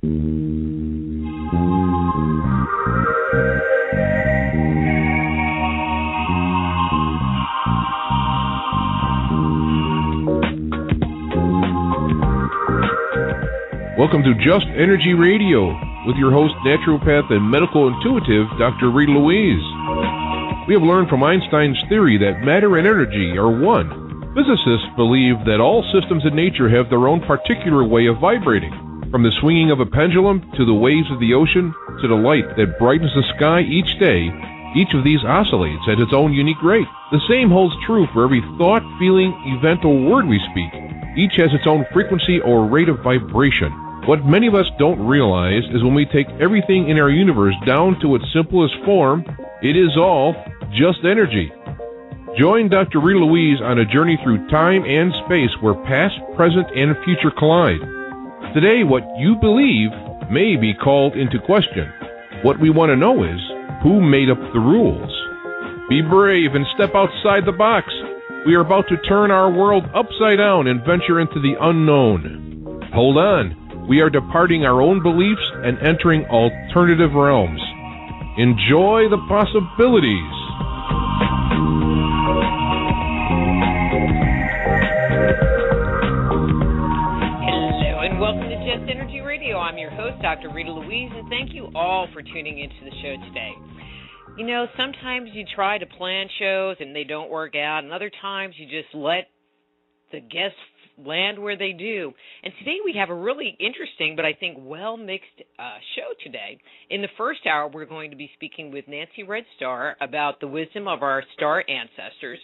Welcome to Just Energy Radio with your host, naturopath and medical intuitive, Dr. Rita Louise. We have learned from Einstein's theory that matter and energy are one. Physicists believe that all systems in nature have their own particular way of vibrating. From the swinging of a pendulum to the waves of the ocean to the light that brightens the sky each day, each of these oscillates at its own unique rate. The same holds true for every thought, feeling, event, or word we speak. Each has its own frequency or rate of vibration. What many of us don't realize is when we take everything in our universe down to its simplest form, it is all just energy. Join Dr. Rita Louise on a journey through time and space where past, present, and future collide. Today, what you believe may be called into question. What we want to know is who made up the rules? Be brave and step outside the box. We are about to turn our world upside down and venture into the unknown. Hold on. We are departing our own beliefs and entering alternative realms. Enjoy the possibilities. I'm your host, Dr. Rita Louise, and thank you all for tuning into the show today. You know, sometimes you try to plan shows and they don't work out, and other times you just let the guests land where they do. And today we have a really interesting, but I think well mixed uh, show today. In the first hour, we're going to be speaking with Nancy Red Star about the wisdom of our star ancestors.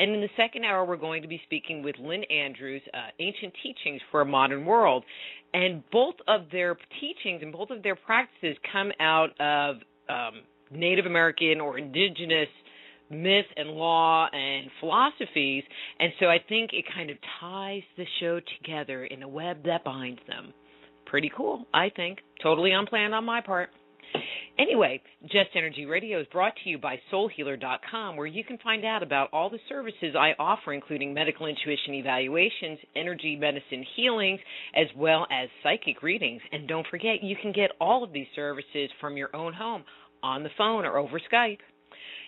And in the second hour, we're going to be speaking with Lynn Andrews, uh, Ancient Teachings for a Modern World. And both of their teachings and both of their practices come out of um, Native American or indigenous myth and law and philosophies. And so I think it kind of ties the show together in a web that binds them. Pretty cool, I think. Totally unplanned on my part. Anyway, Just Energy Radio is brought to you by SoulHealer.com, where you can find out about all the services I offer, including medical intuition evaluations, energy medicine healings, as well as psychic readings. And don't forget, you can get all of these services from your own home, on the phone, or over Skype.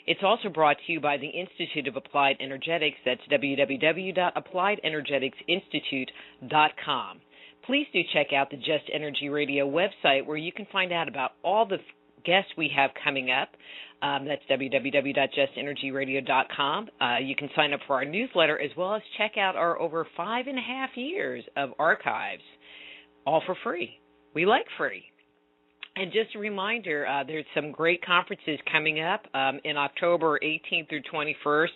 It's also brought to you by the Institute of Applied Energetics. That's www.appliedenergeticsinstitute.com. Please do check out the Just Energy Radio website where you can find out about all the guests we have coming up. Um, that's www.justenergyradio.com. Uh, you can sign up for our newsletter as well as check out our over five and a half years of archives, all for free. We like free. And just a reminder, uh, there's some great conferences coming up um, in October 18th through 21st.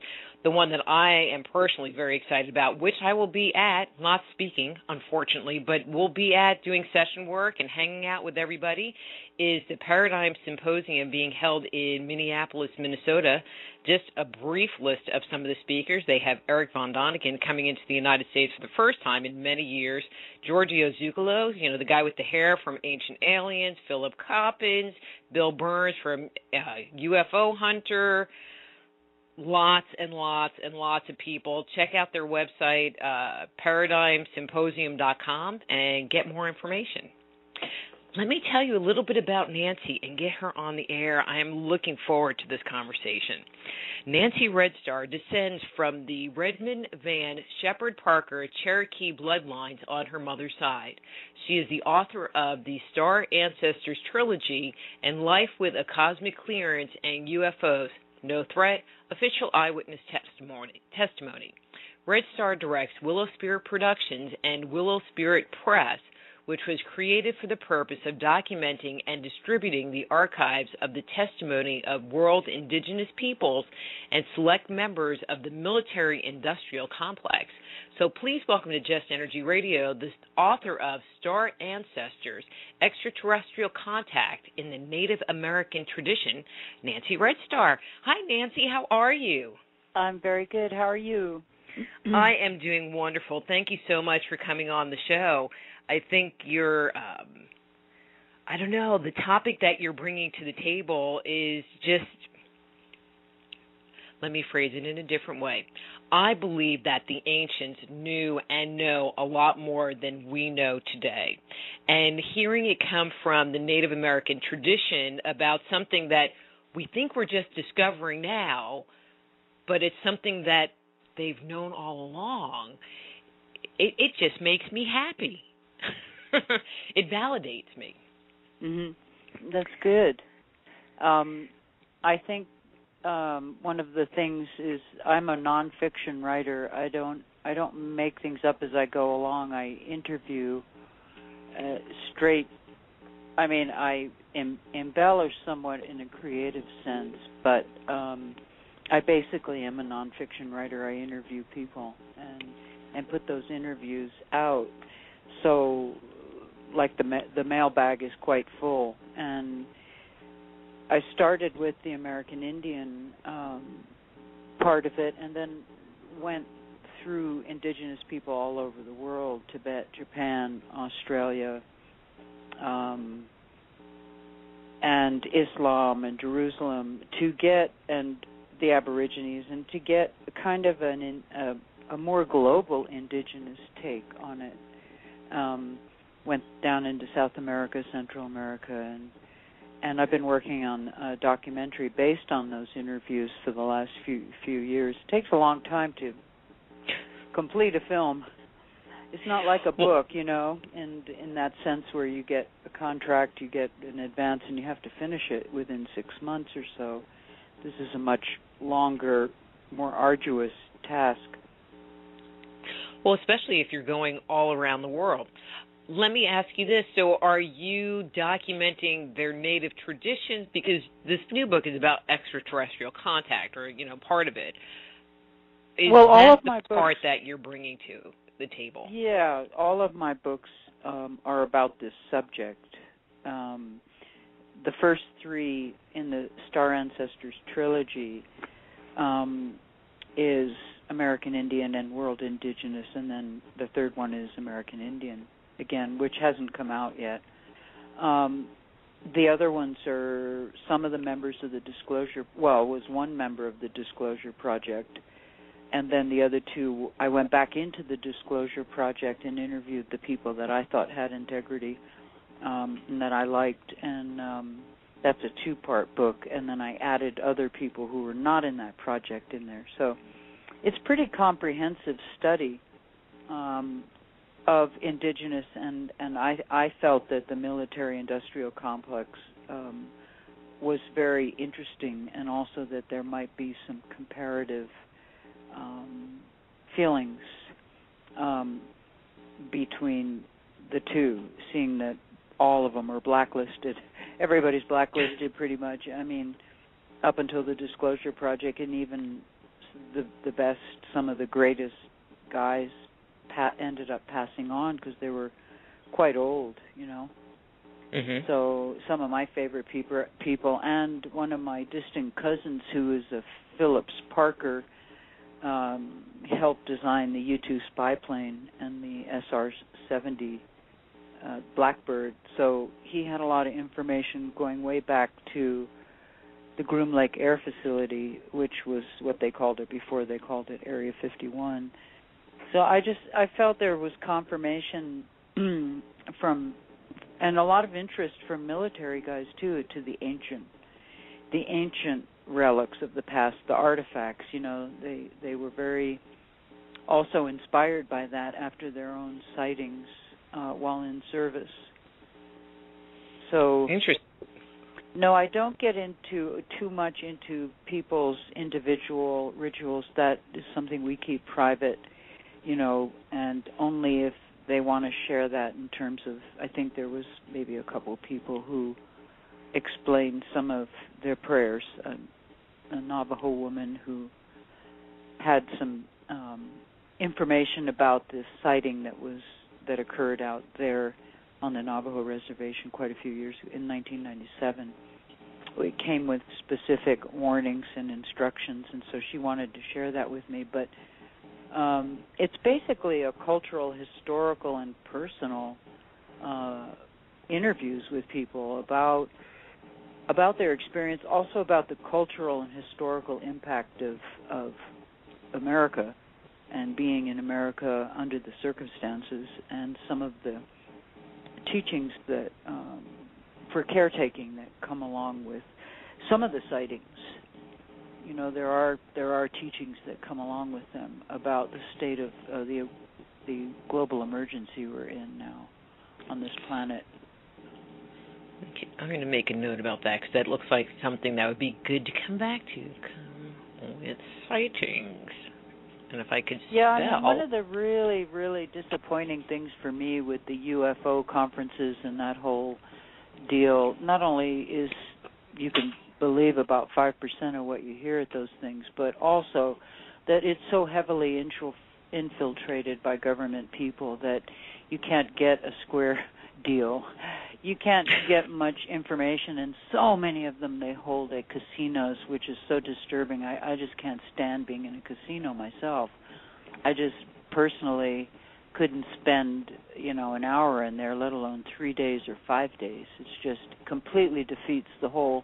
The one that I am personally very excited about, which I will be at, not speaking, unfortunately, but we'll be at doing session work and hanging out with everybody, is the Paradigm Symposium being held in Minneapolis, Minnesota. Just a brief list of some of the speakers. They have Eric Von Däniken coming into the United States for the first time in many years. Giorgio Tsoukalos, you know, the guy with the hair from Ancient Aliens. Philip Coppens. Bill Birnes from uh, UFO Hunter lots and lots and lots of people. Check out their website, uh, paradigmsymposium.com, and get more information. Let me tell you a little bit about Nancy and get her on the air. I am looking forward to this conversation. Nancy Red Star descends from the Redman Vann Shepard Parker Cherokee bloodlines on her mother's side. She is the author of the Star Ancestors Trilogy and Life with a Cosmos Clearance and UFOs no threat, official eyewitness testimony. testimony. Red Star directs Willow Spirit Productions and Willow Spirit Press, which was created for the purpose of documenting and distributing the archives of the testimony of world indigenous peoples and select members of the military industrial complex. So please welcome to Just Energy Radio the author of Star Ancestors Extraterrestrial Contact in the Native American Tradition, Nancy Red Star. Hi, Nancy. How are you? I'm very good. How are you? I am doing wonderful. Thank you so much for coming on the show. I think you're. Um, I don't know. The topic that you're bringing to the table is just let me phrase it in a different way. I believe that the ancients knew and know a lot more than we know today. And hearing it come from the Native American tradition about something that we think we're just discovering now, but it's something that they've known all along, it, it just makes me happy. it validates me. Mhm. That's good. Um, I think um, one of the things is I'm a nonfiction writer. I don't I don't make things up as I go along. I interview uh, straight. I mean, I em- embellish somewhat in a creative sense, but um, I basically am a nonfiction writer. I interview people and and put those interviews out. So, like the ma- the mailbag is quite full, and I started with the American Indian um, part of it, and then went through indigenous people all over the world: Tibet, Japan, Australia, um, and Islam and Jerusalem to get and the Aborigines and to get kind of an a, a more global indigenous take on it. Um, went down into South America, Central America, and and I've been working on a documentary based on those interviews for the last few few years. It takes a long time to complete a film. It's not like a book, you know, in in that sense where you get a contract, you get an advance, and you have to finish it within six months or so. This is a much longer, more arduous task. Well, especially if you're going all around the world. Let me ask you this. So, are you documenting their native traditions? Because this new book is about extraterrestrial contact, or, you know, part of it. Is well, all that of my part books, that you're bringing to the table? Yeah, all of my books um, are about this subject. Um, the first three in the Star Ancestors trilogy um, is American Indian and World Indigenous, and then the third one is American Indian again, which hasn't come out yet. Um, the other ones are some of the members of the Disclosure. Well, was one member of the Disclosure Project, and then the other two. I went back into the Disclosure Project and interviewed the people that I thought had integrity um, and that I liked, and um, that's a two-part book. And then I added other people who were not in that project in there. So it's pretty comprehensive study. Um, of indigenous and and I I felt that the military industrial complex um, was very interesting and also that there might be some comparative um, feelings um, between the two seeing that all of them are blacklisted. Everybody's blacklisted pretty much. I mean up until the disclosure project and even the the best some of the greatest guys pa- ended up passing on because they were quite old, you know. Mm-hmm. So some of my favorite people, people, and one of my distant cousins, who is a Phillips Parker, um, helped design the U-2 spy plane and the SR-70 uh, Blackbird. So he had a lot of information going way back to the Groom Lake Air Facility, which was what they called it before they called it Area 51 so I just I felt there was confirmation from and a lot of interest from military guys too to the ancient the ancient relics of the past, the artifacts, you know, they they were very also inspired by that after their own sightings uh while in service. So Interesting. no, I don't get into too much into people's individual rituals. That is something we keep private you know, and only if they want to share that in terms of I think there was maybe a couple of people who explained some of their prayers. A, a Navajo woman who had some um, information about this sighting that was that occurred out there on the Navajo reservation quite a few years in 1997. It came with specific warnings and instructions, and so she wanted to share that with me. But um, it's basically a cultural, historical, and personal uh, interviews with people about about their experience, also about the cultural and historical impact of of America and being in America under the circumstances and some of the teachings that um, for caretaking that come along with some of the sightings. You know, there are there are teachings that come along with them about the state of uh, the the global emergency we're in now on this planet. I'm going to make a note about that because that looks like something that would be good to come back to. Come with sightings. And if I could yeah, I mean, one of the really, really disappointing things for me with the UFO conferences and that whole deal, not only is you can believe about five percent of what you hear at those things, but also that it's so heavily infiltrated by government people that you can't get a square deal. You can't get much information, and so many of them they hold at casinos, which is so disturbing. I, I just can't stand being in a casino myself. I just personally couldn't spend, you know, an hour in there, let alone three days or five days. It's just completely defeats the whole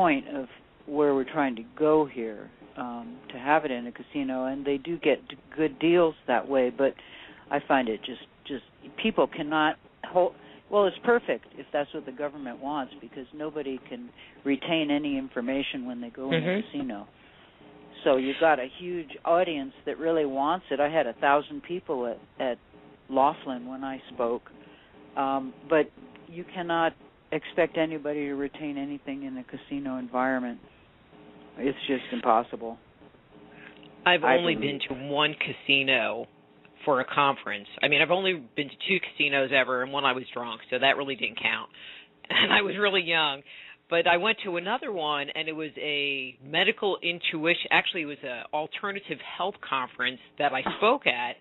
point of where we're trying to go here um, to have it in a casino, and they do get good deals that way. But I find it just just people cannot hold. Well, it's perfect if that's what the government wants because nobody can retain any information when they go mm-hmm. in a mm-hmm. casino. So you've got a huge audience that really wants it. I had a thousand people at at Laughlin when I spoke, um, but you cannot expect anybody to retain anything in a casino environment. It's just impossible. I've I only believe. been to one casino for a conference. I mean, I've only been to two casinos ever, and one I was drunk, so that really didn't count. And I was really young. But I went to another one, and it was a medical intuition. Actually, it was an alternative health conference that I spoke at,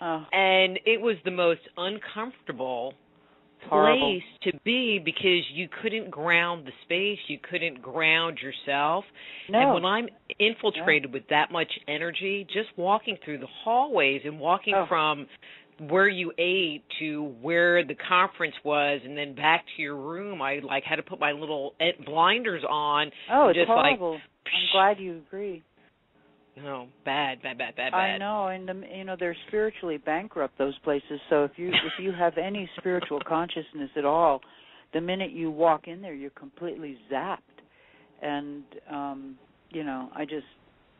oh. and it was the most uncomfortable Horrible. place to be because you couldn't ground the space, you couldn't ground yourself. No. And when I'm infiltrated yeah. with that much energy, just walking through the hallways and walking oh. from where you ate to where the conference was and then back to your room, I like had to put my little eh, blinders on. Oh, it's just horrible. Like, I'm glad you agree. No, bad, bad, bad, bad, bad. I know, and the, you know they're spiritually bankrupt those places. So if you if you have any spiritual consciousness at all, the minute you walk in there, you're completely zapped, and um, you know I just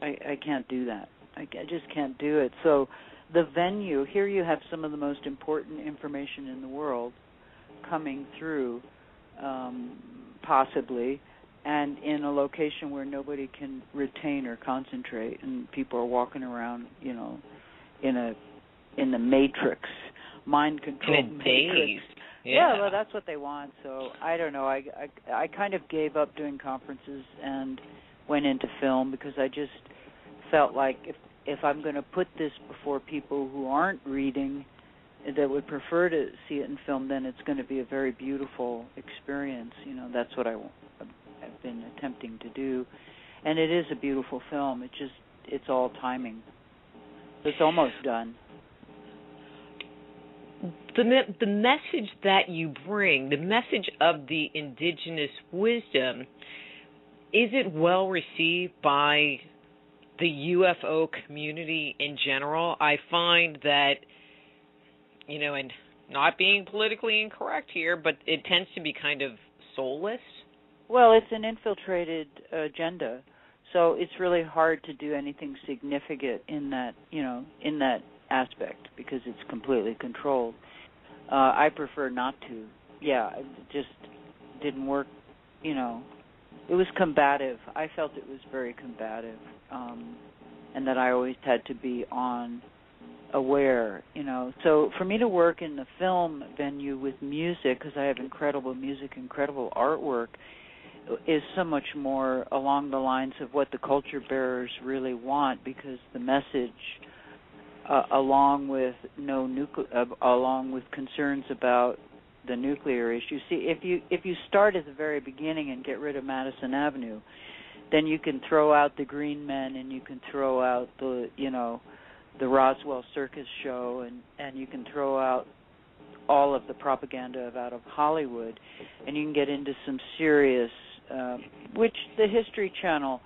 I I can't do that. I, I just can't do it. So the venue here, you have some of the most important information in the world coming through, um, possibly and in a location where nobody can retain or concentrate and people are walking around you know in a in the matrix mind control matrix. yeah. yeah well that's what they want so i don't know. I, I i kind of gave up doing conferences and went into film because i just felt like if if i'm going to put this before people who aren't reading that would prefer to see it in film then it's going to be a very beautiful experience you know that's what i been attempting to do, and it is a beautiful film. It just it's all timing. It's almost done. The me- the message that you bring, the message of the indigenous wisdom, is it well received by the UFO community in general? I find that you know, and not being politically incorrect here, but it tends to be kind of soulless well, it's an infiltrated agenda, so it's really hard to do anything significant in that, you know, in that aspect because it's completely controlled. Uh, I prefer not to. Yeah, it just didn't work. You know, it was combative. I felt it was very combative, um, and that I always had to be on aware you know so for me to work in the film venue with music because i have incredible music incredible artwork is so much more along the lines of what the culture bearers really want because the message uh, along with no nucle- uh, along with concerns about the nuclear issue. See if you if you start at the very beginning and get rid of Madison Avenue then you can throw out the green men and you can throw out the you know the Roswell circus show and and you can throw out all of the propaganda of out of Hollywood and you can get into some serious uh, which the History Channel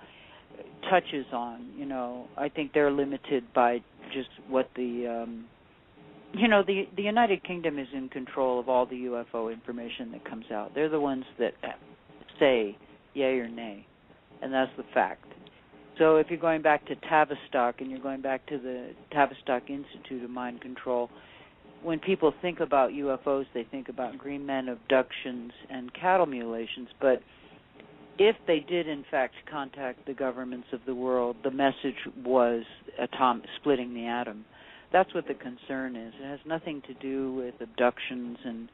touches on. You know, I think they're limited by just what the um, you know the the United Kingdom is in control of all the UFO information that comes out. They're the ones that say yay or nay, and that's the fact. So if you're going back to Tavistock and you're going back to the Tavistock Institute of Mind Control, when people think about UFOs, they think about green men abductions and cattle mutilations. But if they did in fact contact the governments of the world, the message was atom splitting the atom. That's what the concern is. It has nothing to do with abductions and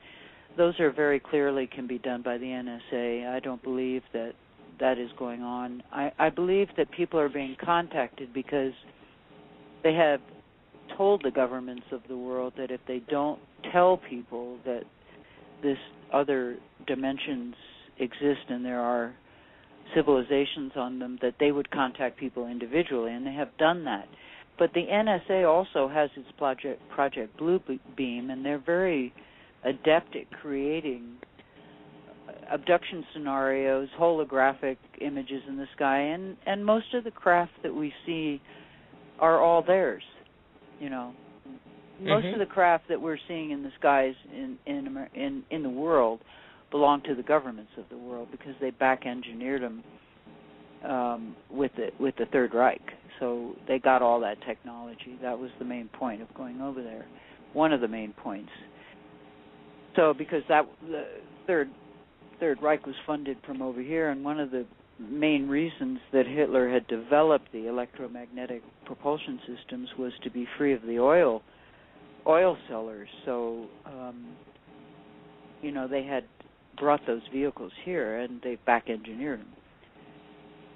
those are very clearly can be done by the NSA. I don't believe that that is going on. I, I believe that people are being contacted because they have told the governments of the world that if they don't tell people that this other dimensions exist and there are civilizations on them that they would contact people individually and they have done that but the NSA also has its project project blue beam and they're very adept at creating abduction scenarios holographic images in the sky and and most of the craft that we see are all theirs you know most mm-hmm. of the craft that we're seeing in the skies in in in in the world belong to the governments of the world because they back engineered them um, with the with the Third Reich. So they got all that technology. That was the main point of going over there. One of the main points. So because that the third Third Reich was funded from over here, and one of the main reasons that Hitler had developed the electromagnetic propulsion systems was to be free of the oil oil sellers. So um, you know they had brought those vehicles here and they back engineered them.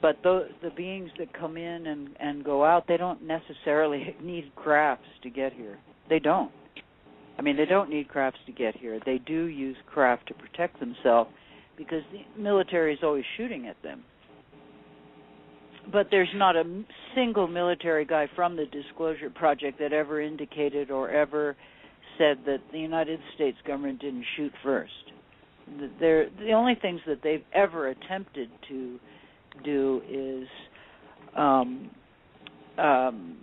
But the the beings that come in and and go out, they don't necessarily need crafts to get here. They don't. I mean, they don't need crafts to get here. They do use craft to protect themselves because the military is always shooting at them. But there's not a single military guy from the Disclosure Project that ever indicated or ever said that the United States government didn't shoot first. They're, the only things that they've ever attempted to do is um, um,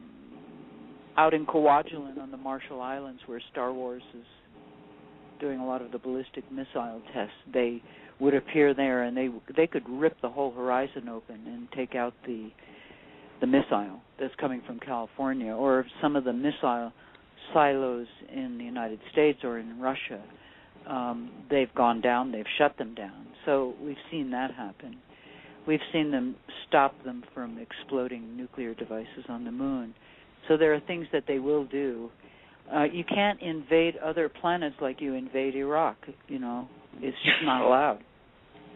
out in Kwajalein on the Marshall Islands, where Star Wars is doing a lot of the ballistic missile tests. They would appear there, and they they could rip the whole horizon open and take out the the missile that's coming from California, or some of the missile silos in the United States or in Russia. Um, they've gone down. They've shut them down. So we've seen that happen. We've seen them stop them from exploding nuclear devices on the moon. So there are things that they will do. Uh, you can't invade other planets like you invade Iraq. You know, it's just not allowed.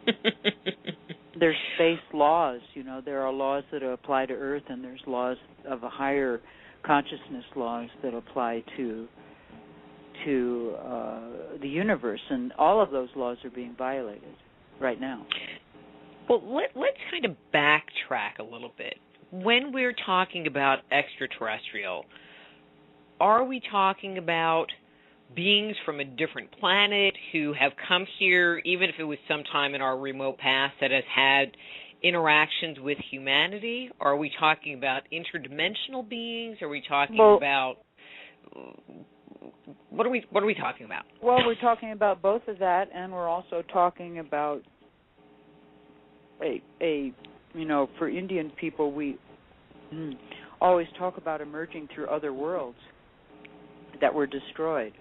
there's space laws. You know, there are laws that apply to Earth, and there's laws of a higher consciousness laws that apply to to uh, the universe, and all of those laws are being violated right now. Well, let, let's kind of backtrack a little bit. When we're talking about extraterrestrial, are we talking about beings from a different planet who have come here, even if it was sometime in our remote past, that has had interactions with humanity? Are we talking about interdimensional beings? Are we talking well, about what are we what are we talking about? Well, we're talking about both of that, and we're also talking about a a you know for Indian people we mm, always talk about emerging through other worlds that were destroyed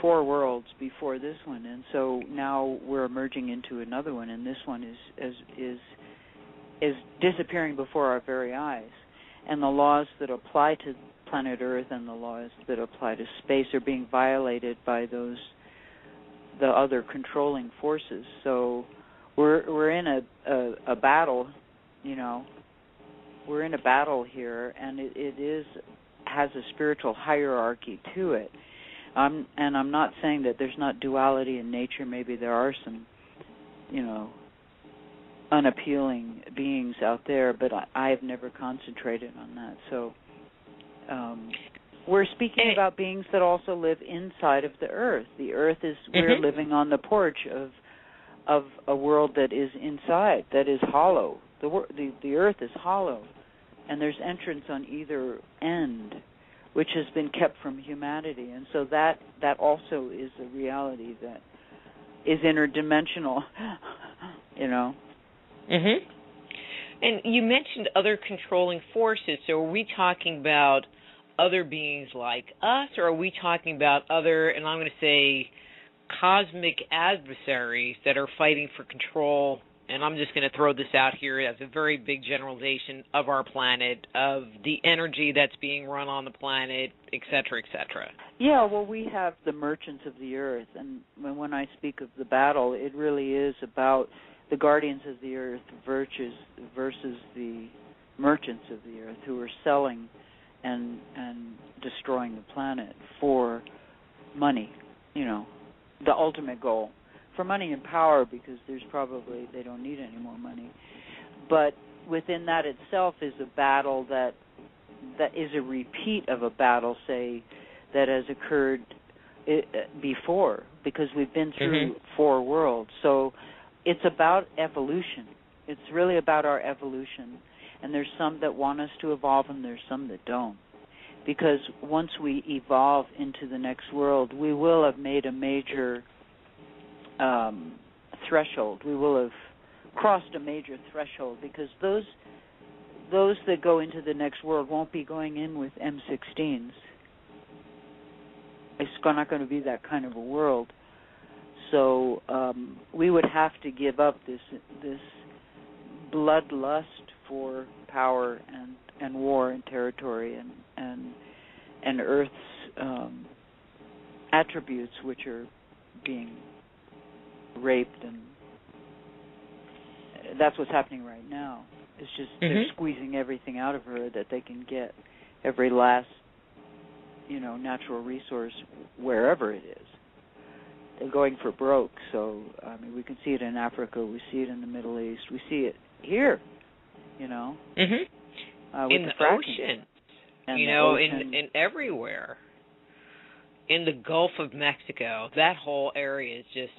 four worlds before this one, and so now we're emerging into another one, and this one is is is is disappearing before our very eyes, and the laws that apply to planet Earth and the laws that apply to space are being violated by those the other controlling forces. So we're we're in a a, a battle, you know. We're in a battle here, and it, it is has a spiritual hierarchy to it I'm and I'm not saying that there's not duality in nature. Maybe there are some, you know, unappealing beings out there, but I, I've never concentrated on that. So um we're speaking about beings that also live inside of the earth. The earth is we're mm-hmm. living on the porch of of a world that is inside, that is hollow. The the the earth is hollow and there's entrance on either end which has been kept from humanity. And so that that also is a reality that is interdimensional, you know. Mhm. And you mentioned other controlling forces. So are we talking about other beings like us or are we talking about other and I'm going to say cosmic adversaries that are fighting for control and I'm just going to throw this out here as a very big generalization of our planet, of the energy that's being run on the planet, et cetera, et cetera. Yeah, well, we have the merchants of the earth, and when I speak of the battle, it really is about the guardians of the earth versus versus the merchants of the earth who are selling and and destroying the planet for money. You know, the ultimate goal for money and power because there's probably they don't need any more money. But within that itself is a battle that that is a repeat of a battle, say, that has occurred eh, eh, before because we've been through mm-hmm. four worlds. So it's about evolution. It's really about our evolution. And there's some that want us to evolve and there's some that don't. Because once we evolve into the next world, we will have made a major um, threshold. We will have crossed a major threshold because those those that go into the next world won't be going in with M16s. It's not going to be that kind of a world. So um, we would have to give up this this bloodlust for power and and war and territory and and and Earth's um, attributes, which are being raped and that's what's happening right now. It's just mm-hmm. they're squeezing everything out of her that they can get, every last, you know, natural resource wherever it is. They're going for broke. So I mean, we can see it in Africa, we see it in the Middle East, we see it here. You know, mm-hmm. uh, in the, the ocean, you know, ocean. in in everywhere. In the Gulf of Mexico, that whole area is just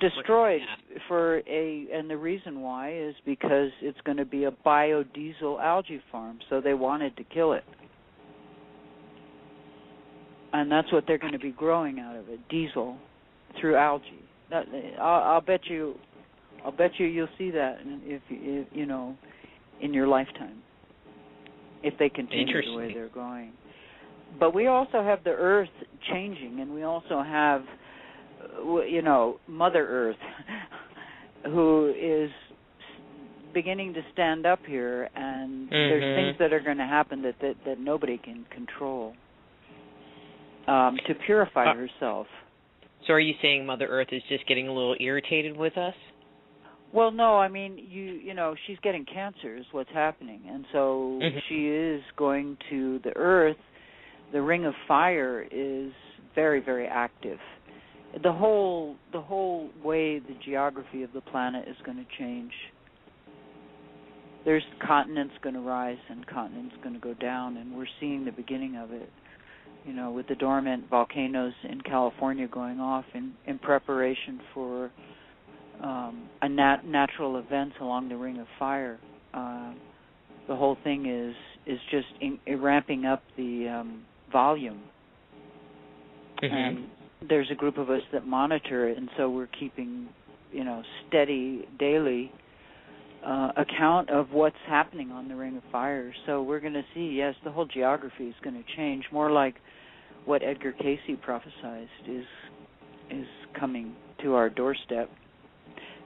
destroyed for a and the reason why is because it's going to be a biodiesel algae farm so they wanted to kill it and that's what they're going to be growing out of it diesel through algae I'll, I'll bet you I'll bet you you'll see that if, if you know in your lifetime if they continue the way they're going but we also have the earth changing and we also have you know, Mother Earth, who is beginning to stand up here, and mm-hmm. there's things that are going to happen that, that that nobody can control um, to purify uh, herself. So, are you saying Mother Earth is just getting a little irritated with us? Well, no, I mean, you you know, she's getting cancer is what's happening, and so mm-hmm. she is going to the Earth. The Ring of Fire is very very active the whole the whole way the geography of the planet is going to change. There's continents going to rise and continents going to go down, and we're seeing the beginning of it. You know, with the dormant volcanoes in California going off in in preparation for um, a nat- natural events along the Ring of Fire. Uh, the whole thing is is just in, in ramping up the um, volume. Mm-hmm. And there's a group of us that monitor it, and so we're keeping, you know, steady daily uh, account of what's happening on the Ring of Fire. So we're going to see, yes, the whole geography is going to change, more like what Edgar Cayce prophesied is is coming to our doorstep.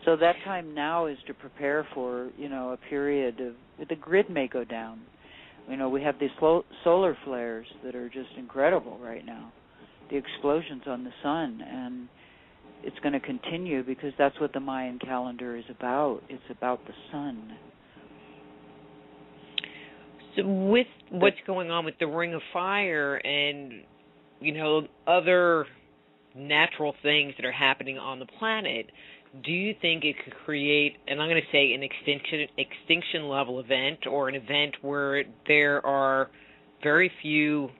So that time now is to prepare for, you know, a period of the grid may go down. You know, we have these solar flares that are just incredible right now the explosions on the sun and it's going to continue because that's what the Mayan calendar is about. It's about the sun. So with what's going on with the Ring of Fire and you know other natural things that are happening on the planet, do you think it could create and I'm going to say an extinction extinction level event or an event where there are very few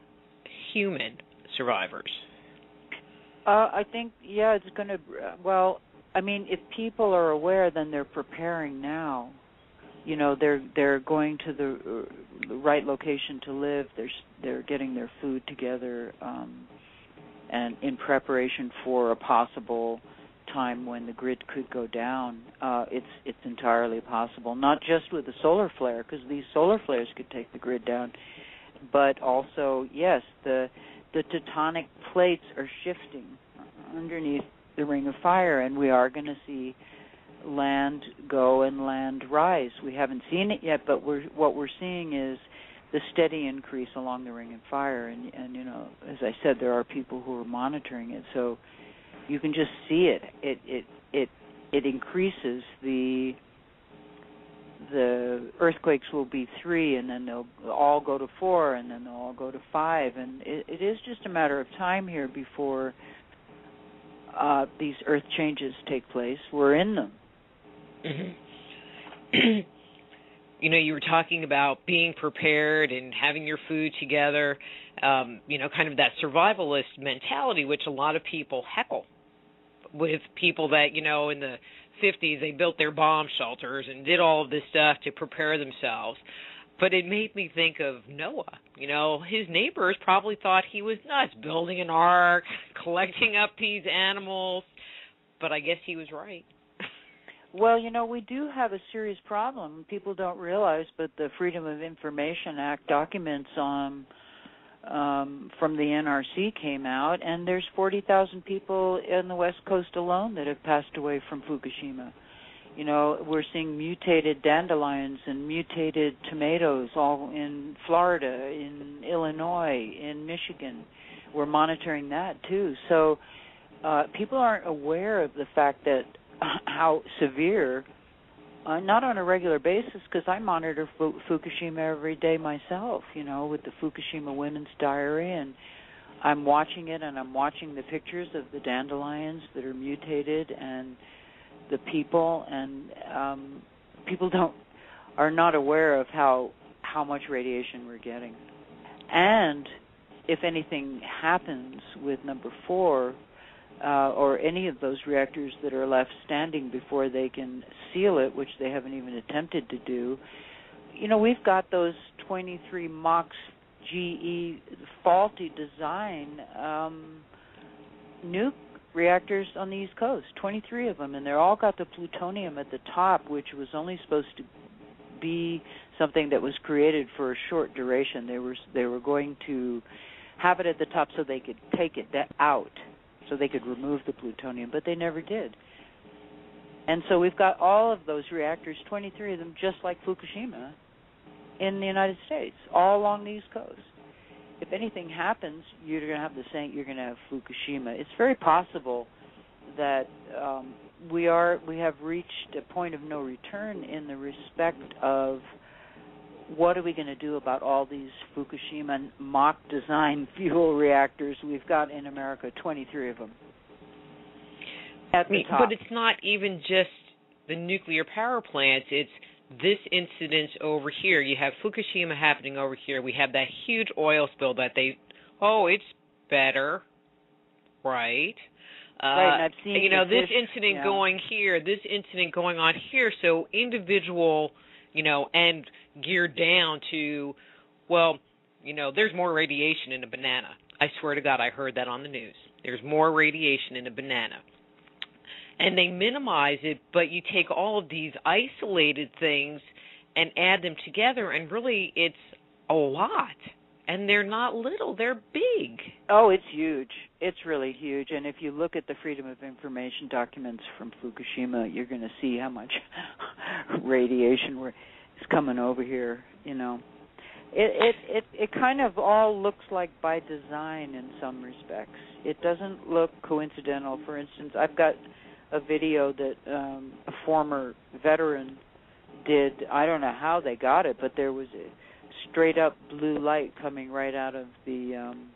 human survivors? Uh, I think yeah, it's going to. Well, I mean, if people are aware, then they're preparing now. you know they're they're going to the, the right location to live they're they're getting their food together um and in preparation for a possible time when the grid could go down uh it's it's entirely possible not just with the solar flare because these solar flares could take the grid down but also yes the the tectonic plates are shifting underneath the ring of fire and we are going to see land go and land rise. We haven't seen it yet, but we're what we're seeing is the steady increase along the ring of fire and and you know as I said there are people who are monitoring it so you can just see it it it it it increases the the earthquakes will be three and then they'll all go to four and then they'll all go to five and it, it is just a matter of time here before uh, these earth changes take place we're in them Mm-hmm. you know, you were talking about being prepared and having your food together. Um, you know, kind of that survivalist mentality, which a lot of people heckle with people that you know in the 50s they built their bomb shelters and did all of this stuff to prepare themselves. But it made me think of Noah. You know, his neighbors probably thought he was nuts building an ark, collecting up these animals, but I guess he was right. Well, you know, we do have a serious problem. People don't realize, but the Freedom of Information Act documents um, um, from the NRC came out, and there's 40,000 people in the West Coast alone that have passed away from Fukushima. You know, we're seeing mutated dandelions and mutated tomatoes all in Florida, in Illinois, in Michigan. We're monitoring that too. So uh, people aren't aware of the fact that how severe uh, not on a regular basis because I monitor Fu- Fukushima every day myself, you know, with the Fukushima Women's Diary, and I'm watching it and I'm watching the pictures of the dandelions that are mutated and the people, and um, people don't are not aware of how how much radiation we're getting, and if anything happens with number four, uh, or any of those reactors that are left standing before they can seal it, which they haven't even attempted to do. You know, we've got those 23 MOX GE faulty design um, nuke reactors on the East Coast, 23 of them, and they're all got the plutonium at the top, which was only supposed to be something that was created for a short duration. They were they were going to have it at the top so they could take it out so they could remove the plutonium, but they never did. And so we've got all of those reactors, 23 of them, just like Fukushima, in the United States, all along the East Coast. If anything happens, you're going to have the same. You're going to have Fukushima. It's very possible that um, we are we have reached a point of no return in the respect of what are we going to do about all these Fukushima mock design fuel reactors we've got in America, 23 of them. At the top. But it's not even just the nuclear power plants, it's this incident over here. You have Fukushima happening over here. We have that huge oil spill that they oh, it's better. Right. Uh, right, I've seen you know this incident yeah. going here, this incident going on here. So individual, you know, and geared down to, well, you know, there's more radiation in a banana. I swear to God, I heard that on the news. There's more radiation in a banana. And they minimize it, but you take all of these isolated things and add them together, and really it's a lot. And they're not little, they're big. Oh, it's huge. It's really huge. And if you look at the Freedom of Information documents from Fukushima, you're going to see how much radiation is coming over here, you know. It it it it kind of all looks like by design in some respects. It doesn't look coincidental. For instance, I've got a video that um a former veteran did. I don't know how they got it, but there was a straight up blue light coming right out of the um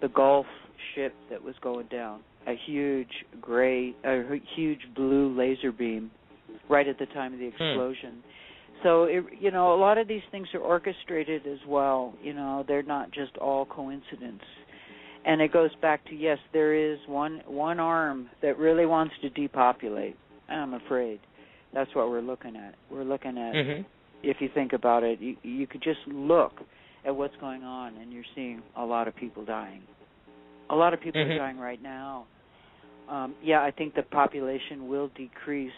the Gulf ship that was going down. A huge gray, a huge blue laser beam right at the time of the Hmm. explosion. So it, you know, a lot of these things are orchestrated as well. You know, they're not just all coincidence. And it goes back to yes, there is one one arm that really wants to depopulate. I'm afraid That's what we're looking at. We're looking at mm-hmm. if you think about it, you, you could just look at what's going on and you're seeing a lot of people dying. A lot of people mm-hmm. are dying right now. Um, yeah, I think the population will decrease.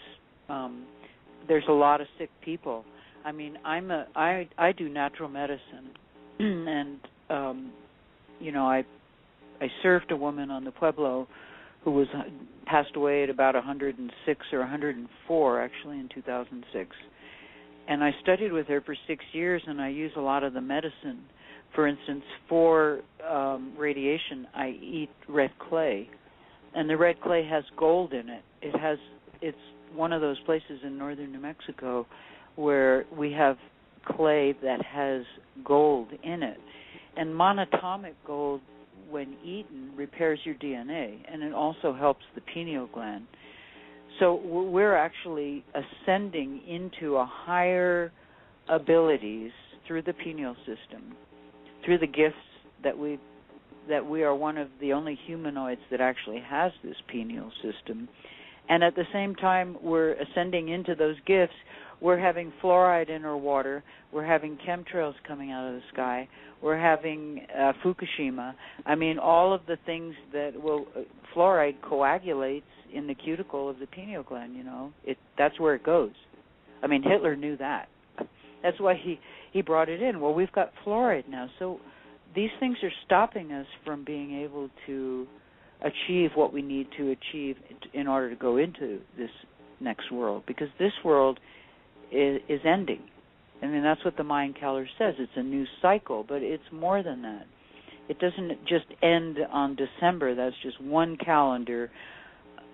Um, there's a lot of sick people. I mean, I'm a I I do natural medicine, and um, you know I I served a woman on the Pueblo who was passed away at about 106 or 104 actually in 2006 and I studied with her for six years, and I use a lot of the medicine. For instance, for um, radiation, I eat red clay, and the red clay has gold in it. It has it's one of those places in northern New Mexico where we have clay that has gold in it, and monatomic gold, when eaten, repairs your DNA, and it also helps the pineal gland. So we're actually ascending into a higher abilities through the pineal system, through the gifts that we that we are one of the only humanoids that actually has this pineal system. And at the same time we're ascending into those gifts, we're having fluoride in our water, we're having chemtrails coming out of the sky, we're having uh, Fukushima. I mean all of the things that will uh, fluoride coagulates in the cuticle of the pineal gland. You know, it that's where it goes. I mean, Hitler knew that. That's why he he brought it in. Well, we've got fluoride now, so these things are stopping us from being able to achieve what we need to achieve in order to go into this next world because this world is, is ending. I mean, that's what the Mayan calendar says. It's a new cycle, but it's more than that. It doesn't just end on December. That's just one calendar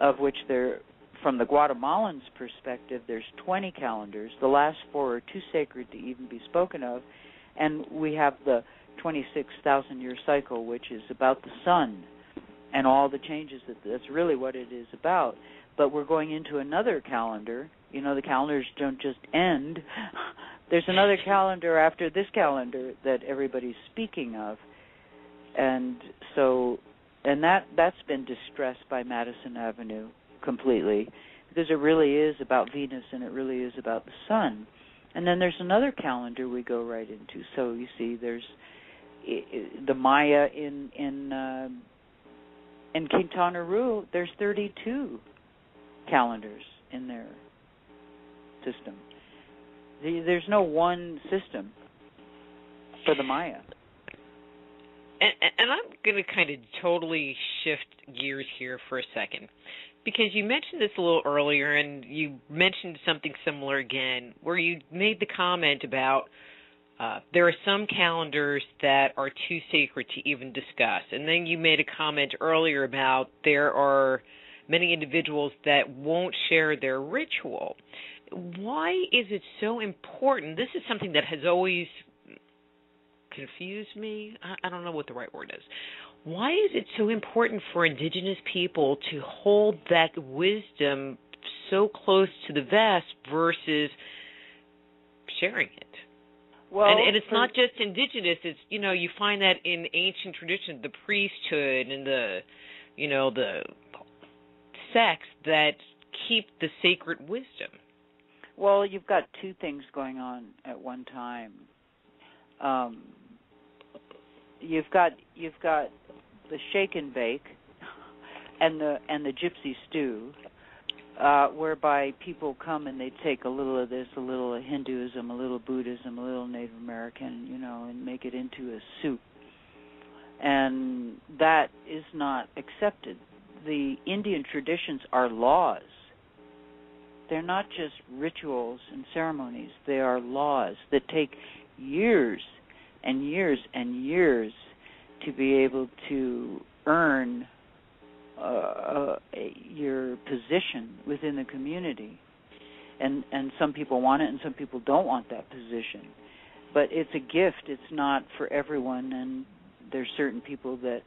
of which there from the Guatemalans' perspective, there's 20 calendars. The last four are too sacred to even be spoken of, and we have the 26,000 year cycle, which is about the sun and all the changes that that's really what it is about. But we're going into another calendar. You know, the calendars don't just end. There's another calendar after this calendar that everybody's speaking of, and so and that that's been distressed by Madison Avenue completely because it really is about Venus and it really is about the sun. And then there's another calendar we go right into. So you see, there's the Maya in in uh, in Quintana Roo. There's 32 calendars in their system. There's no one system for the Maya and, and I'm going to kind of totally shift gears here for a second because you mentioned this a little earlier and you mentioned something similar again where you made the comment about uh, there are some calendars that are too sacred to even discuss. And then you made a comment earlier about there are many individuals that won't share their ritual. Why is it so important? This is something that has always confused me. I, I don't know what the right word is. Why is it so important for indigenous people to hold that wisdom so close to the vest versus sharing it? Well, and, and it's not just indigenous. It's you know you find that in ancient tradition, the priesthood and the you know the sects that keep the sacred wisdom. Well, you've got two things going on at one time. Um, you've got you've got the shake and bake and the and the gypsy stew uh whereby people come and they take a little of this a little of hinduism a little buddhism a little native american you know and make it into a soup. And that is not accepted. The indian traditions are laws. They're not just rituals and ceremonies. They are laws that take years and years and years to be able to earn uh, uh, your position within the community. And and some people want it, and some people don't want that position. But it's a gift. It's not for everyone, and there's certain people that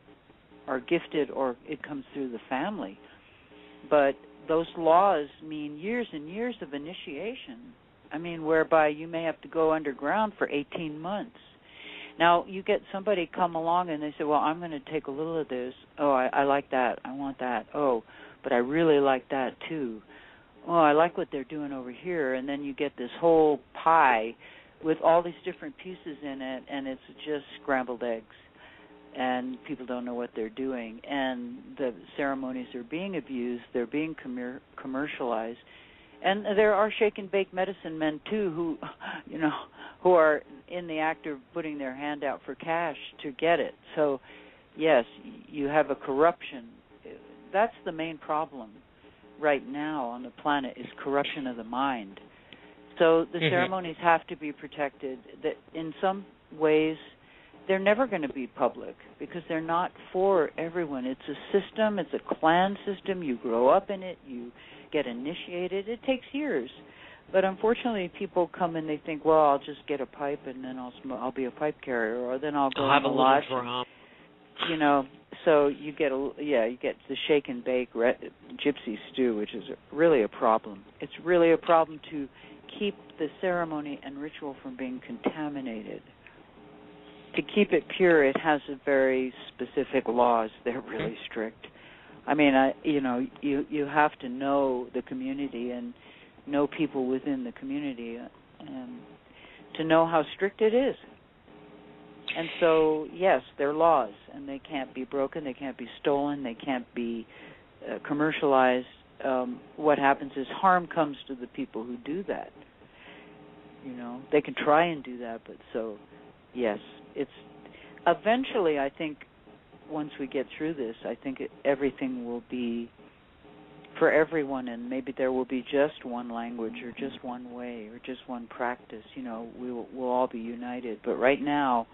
are gifted, or it comes through the family. But those laws mean years and years of initiation. I mean, whereby you may have to go underground for 18 months now you get somebody come along and they say, "Well, I'm going to take a little of this. Oh, I, I like that. I want that. Oh, but I really like that too." oh, I like what they're doing over here, and then you get this whole pie with all these different pieces in it, and it's just scrambled eggs. And people don't know what they're doing, and the ceremonies are being abused. They're being commer- commercialized, and there are shake and bake medicine men too, who, you know, who are in the act of putting their hand out for cash to get it. So, yes, you have a corruption. That's the main problem right now on the planet is corruption of the mind. So the mm-hmm. ceremonies have to be protected. That in some ways they're never going to be public because they're not for everyone. It's a system, it's a clan system. You grow up in it, you get initiated. It takes years. But unfortunately, people come and they think, "Well, I'll just get a pipe and then I'll sm- I'll be a pipe carrier, or then I'll go I'll have a lodge." Drum. You know, so you get a yeah you get the shake and bake re- gypsy stew which is really a problem it's really a problem to keep the ceremony and ritual from being contaminated to keep it pure it has a very specific laws they're really hmm. strict i mean i you know you you have to know the community and know people within the community and to know how strict it is and so, yes, they're laws, and they can't be broken. They can't be stolen. They can't be uh, commercialized. Um, what happens is harm comes to the people who do that. You know, they can try and do that, but so, yes, it's eventually. I think once we get through this, I think it, everything will be for everyone, and maybe there will be just one language or just one way or just one practice. You know, we will we'll all be united. But right now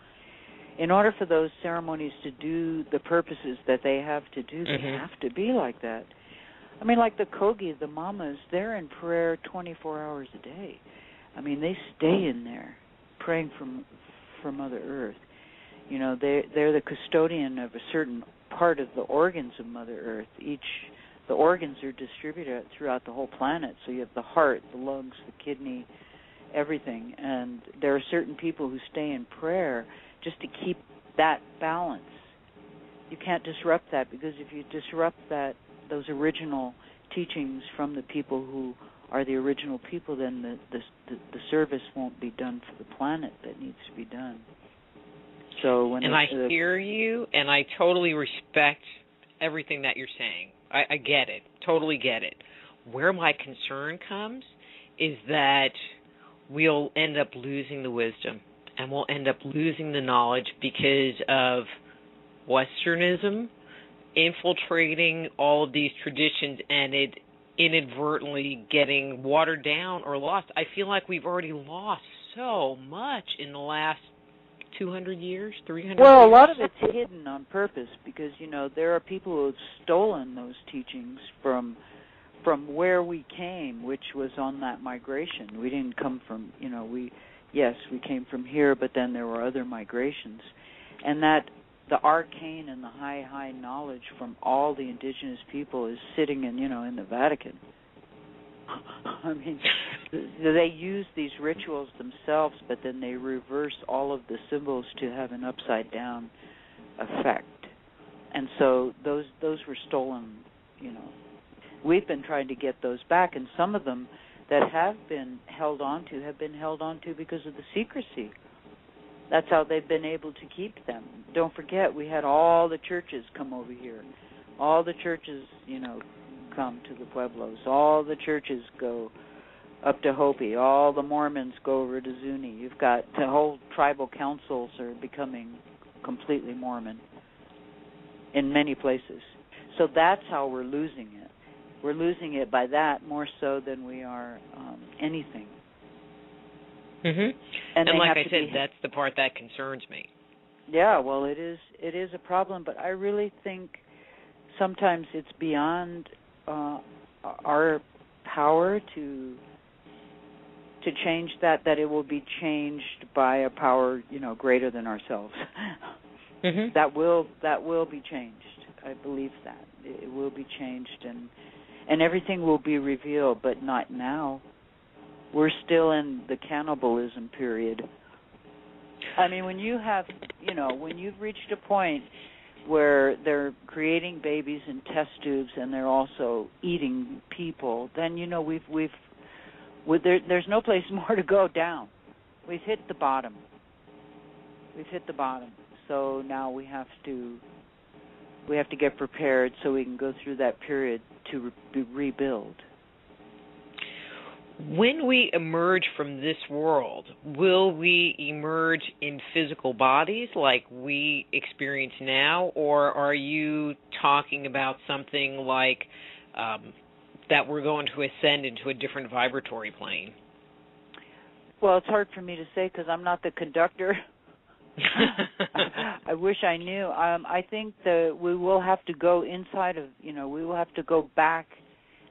in order for those ceremonies to do the purposes that they have to do, they mm-hmm. have to be like that. I mean, like the Kogi, the mamas, they're in prayer 24 hours a day. I mean, they stay in there praying from for Mother Earth. You know, they they're the custodian of a certain part of the organs of Mother Earth. Each the organs are distributed throughout the whole planet. So you have the heart, the lungs, the kidney, everything. And there are certain people who stay in prayer just to keep that balance. You can't disrupt that because if you disrupt that, those original teachings from the people who are the original people, then the the, the service won't be done for the planet that needs to be done. So when and I hear you, and I totally respect everything that you're saying. I, I get it, totally get it. Where my concern comes is that we'll end up losing the wisdom and we'll end up losing the knowledge because of Westernism infiltrating all of these traditions and it inadvertently getting watered down or lost. I feel like we've already lost so much in the last 200 years, 300 Well, years. a lot of it's hidden on purpose because you know there are people who have stolen those teachings from from where we came, which was on that migration. We didn't come from, you know, we yes, we came from here, but then there were other migrations, and that the arcane and the high high knowledge from all the indigenous people is sitting in you know in the Vatican. I mean, they use these rituals themselves, but then they reverse all of the symbols to have an upside down effect. And so those those were stolen, you know. We've been trying to get those back, and some of them that have been held onto have been held onto because of the secrecy. That's how they've been able to keep them. Don't forget, we had all the churches come over here. All the churches, you know, come to the pueblos. All the churches go up to Hopi. All the Mormons go over to Zuni. You've got the whole tribal councils are becoming completely Mormon in many places. So that's how we're losing it we're losing it by that more so than we are um, anything. Mhm. And, and like I said, that's the part that concerns me. Yeah, well, it is. It is a problem, but I really think sometimes it's beyond uh, our power to to change that. That it will be changed by a power, you know, greater than ourselves. Mm-hmm. That will that will be changed. I believe that it will be changed, and and everything will be revealed, but not now. We're still in the cannibalism period. I mean, when you have, you know, when you've reached a point where they're creating babies in test tubes and they're also eating people, then you know we've we've with there, there's no place more to go down. We've hit the bottom. We've hit the bottom. So now we have to we have to get prepared so we can go through that period to re- rebuild. When we emerge from this world, will we emerge in physical bodies like we experience now, or are you talking about something like um, that we're going to ascend into a different vibratory plane? Well, it's hard for me to say because I'm not the conductor. I wish I knew. Um, I think that we will have to go inside of, you know, we will have to go back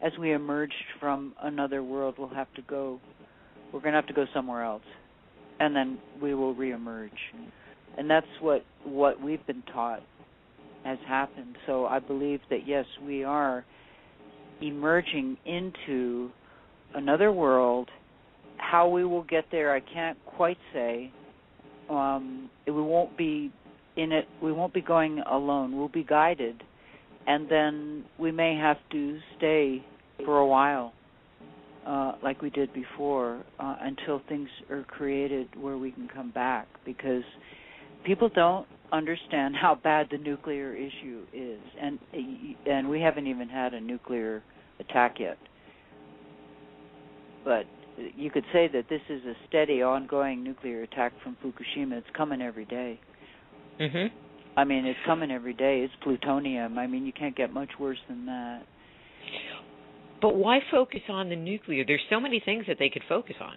as we emerged from another world. We'll have to go. We're going to have to go somewhere else, and then we will reemerge. And that's what what we've been taught has happened. So I believe that yes, we are emerging into another world. How we will get there, I can't quite say um, we won't be in it. We won't be going alone. We'll be guided, and then we may have to stay for a while, uh, like we did before, uh, until things are created where we can come back. Because people don't understand how bad the nuclear issue is, and and we haven't even had a nuclear attack yet. But you could say that this is a steady, ongoing nuclear attack from Fukushima. It's coming every day. Mhm. I mean, it's coming every day. It's plutonium. I mean, you can't get much worse than that. But why focus on the nuclear? There's so many things that they could focus on.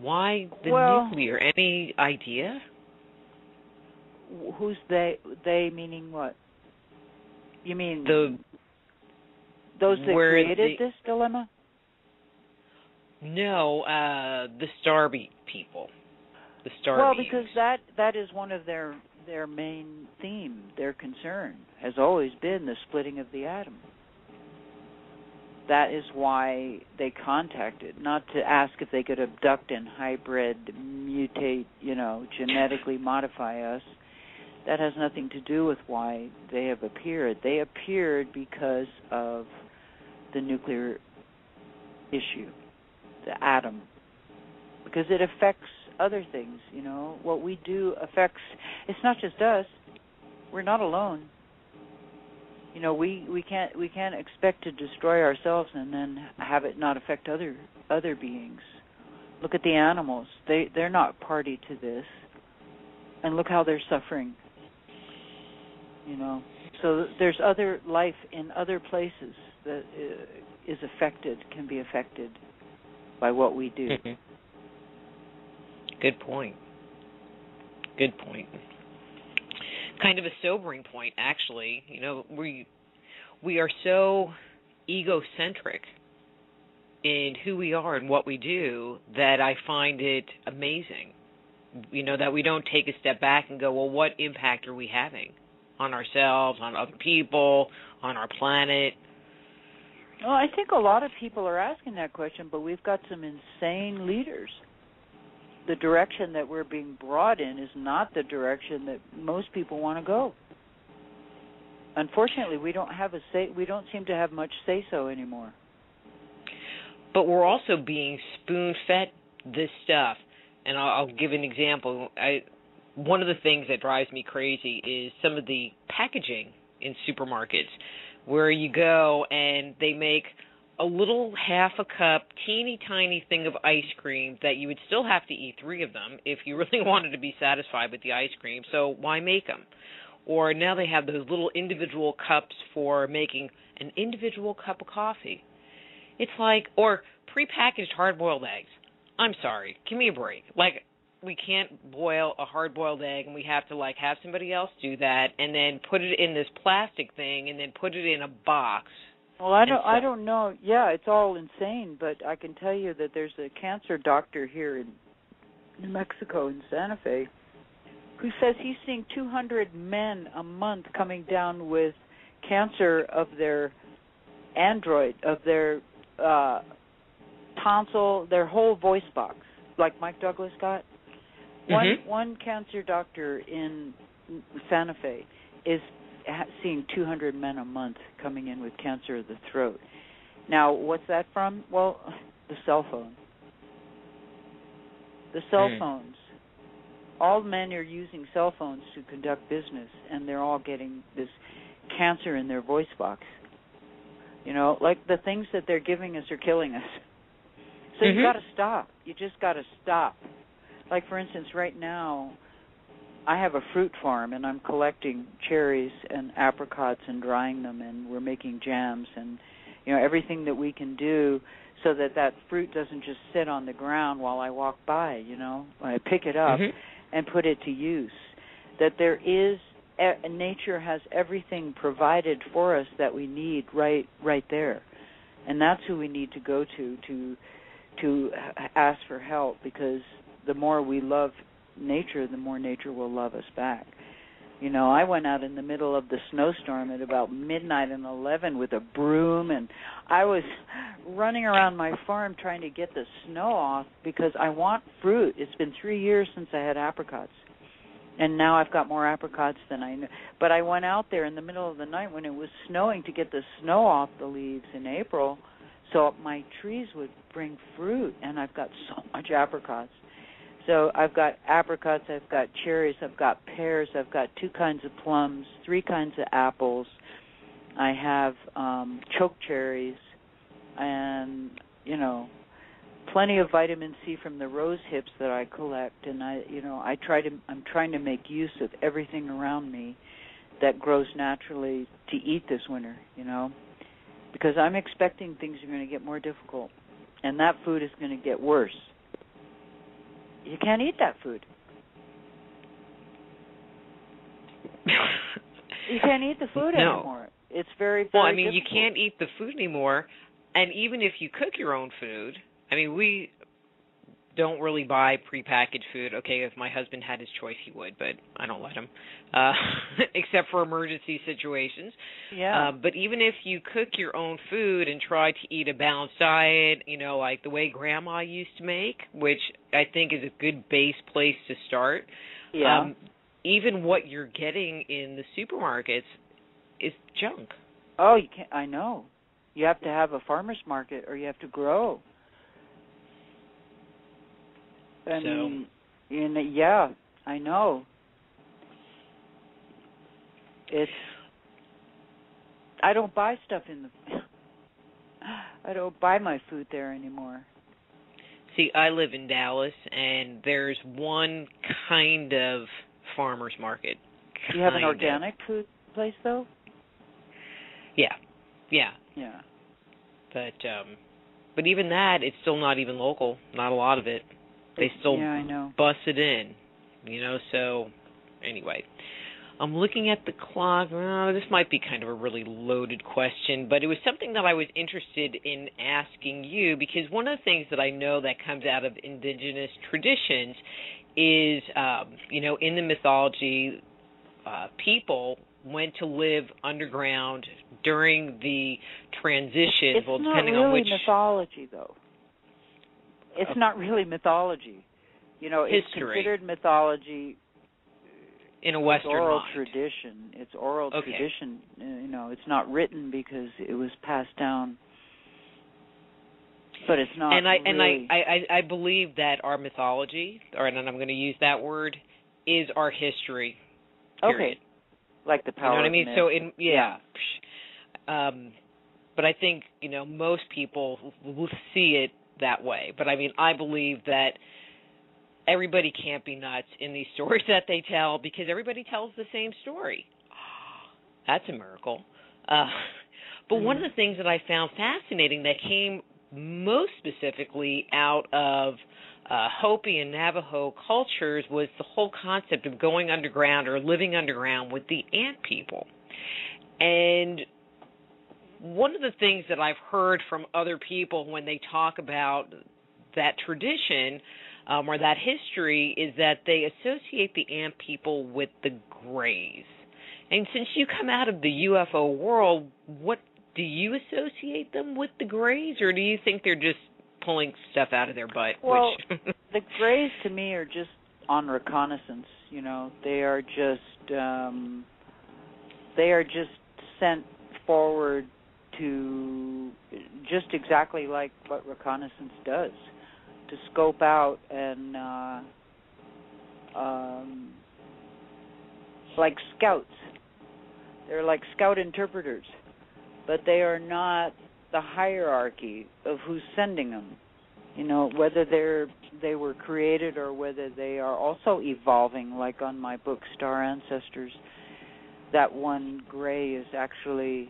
Why the well, nuclear? Any idea? Who's they? They meaning what? You mean the those that created the, this dilemma? No, uh the Starbeat people. The Starbeat. Well, because that that is one of their their main theme, their concern has always been the splitting of the atom. That is why they contacted, not to ask if they could abduct and hybrid, mutate, you know, genetically modify us. That has nothing to do with why they have appeared. They appeared because of the nuclear issue the atom because it affects other things you know. What we do affects it's not just us. We're not alone. You know we we can't we can't expect to destroy ourselves and then have it not affect other other beings. Look at the animals. They they're not party to this. And look how they're suffering. You know so there's other life in other places that uh, affected can be affected by what we do. Mm-hmm. Good point. Good point. Kind of a sobering point, actually. You know, we we are so egocentric in who we are and what we do that I find it amazing. You know, that we don't take a step back and go, well, what impact are we having on ourselves, on other people, on our planet? Well, I think a lot of people are asking that question, but we've got some insane leaders. The direction that we're being brought in is not the direction that most people want to go. Unfortunately, we don't have a say. We don't seem to have much say so anymore. But we're also being spoon fed this stuff, and I'll, I'll give an example. I one of the things that drives me crazy is some of the packaging in supermarkets where you go and they make a little half a cup, teeny tiny thing of ice cream that you would still have to eat three of them if you really wanted to be satisfied with the ice cream. So why make them? Or now they have those little individual cups for making an individual cup of coffee. It's like, or prepackaged hard boiled eggs. I'm sorry, give me a break. Like, we can't boil a hard boiled egg and we have to like have somebody else do that and then put it in this plastic thing and then put it in a box well i don't so, i don't know. Yeah it's all insane but i can tell you that there's a cancer doctor here in new mexico in santa fe who says he's seeing 200 men a month coming down with cancer of their android of their uh tonsil their whole voice box like mike douglas got. One mm-hmm. one cancer doctor in Santa Fe is seeing 200 men a month coming in with cancer of the throat. Now, what's that from? Well, the cell phone. The cell Mm. phones. All men are using cell phones to conduct business, and they're all getting this cancer in their voice box. You know, like the things that they're giving us are killing us. So Mhm. you got to stop. You just got to stop. Like for instance, right now, I have a fruit farm and I'm collecting cherries and apricots and drying them, and we're making jams and you know everything that we can do so that that fruit doesn't just sit on the ground while I walk by. You know, I pick it up Mhm. and put it to use. That there is nature has everything provided for us that we need right right there, and that's who we need to go to to to ask for help because the more we love nature, the more nature will love us back. You know, I went out in the middle of the snowstorm at about midnight and 11 with a broom and I was running around my farm trying to get the snow off because I want fruit. It's been 3 years since I had apricots. And now I've got more apricots than I knew. But I went out there in the middle of the night when it was snowing to get the snow off the leaves in April so my trees would bring fruit and I've got so much apricots. So I've got apricots, I've got cherries, I've got pears, I've got two kinds of plums, three kinds of apples. I have um choke cherries and you know plenty of vitamin C from the rose hips that I collect and I you know I try to I'm trying to make use of everything around me that grows naturally to eat this winter, you know because I'm expecting things are going to get more difficult, and that food is going to get worse. You can't eat that food. You can't eat the food No. anymore. It's very, very well, I mean, you can't eat the food anymore, and even if you cook your own food, I mean, we don't really buy prepackaged food. Okay, if my husband had his choice, he would, but I don't let him, uh, except for emergency situations. Yeah. Uh, but even if you cook your own food and try to eat a balanced diet, you know, like the way Grandma used to make, which I think is a good base place to start. yeah. Um, even what you're getting in the supermarkets is junk. oh, you can't. I know. You have to have a farmer's market, or you have to grow. I So- mean, you yeah, I know. It's. I don't buy stuff in the. I don't buy my food there anymore. See, I live in Dallas, and there's one kind of farmers market. Do you have an Kind of. organic food place though? Yeah, yeah, Yeah. but um, but even that, it's still not even local. Not a lot of it. They still Yeah, I know. bust it in, you know. So anyway, I'm looking at the clock. Well, this might be kind of a really loaded question, but it was something that I was interested in asking you because one of the things that I know that comes out of indigenous traditions is, um, you know, in the mythology, uh, people went to live underground during the transition. It's well, not depending really on which mythology though. It's Uh, not really mythology. You know, it's considered mythology in a It's Western oral mind. tradition. It's oral Okay. tradition. Uh, You know, it's not written because it was passed down. But it's not. and I and I, I I believe that our mythology, or and I'm going to use that word, is our history. Period. okay, like the power. You know what I mean? myth. So in yeah. Um but I think, you know, most people will see it that way. But I mean, I believe that everybody can't be nuts in these stories that they tell because everybody tells the same story. That's a miracle. Uh but one of the things that I found fascinating that came most specifically out of uh, Hopi and Navajo cultures was the whole concept of going underground or living underground with the ant people. And one of the things that I've heard from other people when they talk about that tradition um, or that history is that they associate the ant people with the Greys. And since you come out of the UFO world, what do you associate them with the Greys, or do you think they're just pulling stuff out of their butt? Well, which the Greys to me are just on reconnaissance. You know, they are just um they are just sent forward to just exactly like what reconnaissance does to scope out and uh um like scouts. They're like scout interpreters but they are not the hierarchy of who's sending them. You know whether they're they were created or whether they are also evolving like on my book star ancestors that one gray is actually